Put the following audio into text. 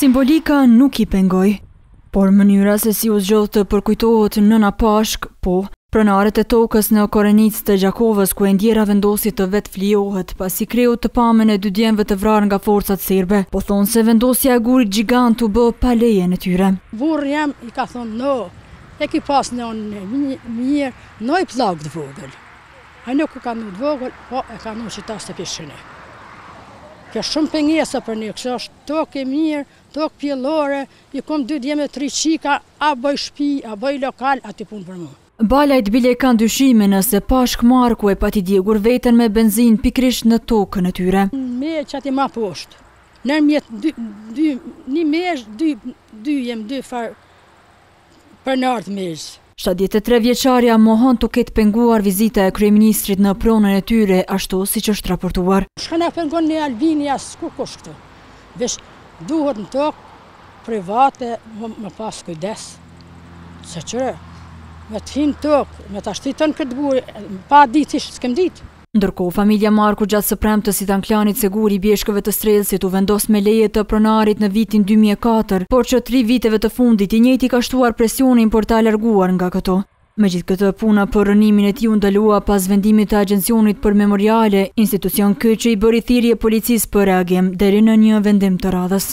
Simbolika nuk i pengoi, por mënyra se si u zgjodh të përkujtohet Nëna Pashkë, po. Pronarët e tokës në Korenicë të Gjakovës, ku e ndjera vendosi të vetëflijohet, pasi kreu të pamën e dy djemve të vrarë nga forcat serbe, po thonë se vendosja e gurit gjigant u bë pa lejen e tyre. Burri jem i ka thonë, Nou, e ki pasë nanën e mirë, nou ni pllakë të vogël. Ai nuk e ka nu të vogël, po e ka nu qetash të pishinë. Kjo është shumë pengesë për ne, kjo është tokë e mirë, tokë pjellore, i kom dy djem e tri çika, a bëj shpi, a bëj lokal, ajo punë për mua. Balajt bile kanë dyshime nëse Pashkë Marku e pati djegur veten me benzinë pikërisht në tokën e tyre. Meja qaty ma poshtë, nërmjet dy, një mejësh, dy, dy jem, dy farë, për në ardhë mish. Shtatëdhjetë e tre vjeçarja mohon t'u ketë penguar vizita e kryeministrit në pronën e tyre, ashtu siç është raportuar. S'na pengon ne Albini as kurkush këtu. Veç duhet në tokë private me pas kujdes. Se ç'rë me t'hi n'tokë, me ta shti n'tokë gur, pa ditë hiç s'kem ditë. Ndërkohë, familja Marku gjatë së premtës i tha Klanit se guri i bjeshkëve të Strellcit u vendos me leje të pronarit në vitin dy mijë e katër, por që tri viteve të fundit i njëjti ka shtuar presionin për ta larguar nga këtu. Megjithëkëtë, puna për rrënimin e tij u ndalua pas vendimit të Agjencionit për Memoriale, institucion ky që i bëri thirrje policisë për reagim, deri në një vendim të radhës.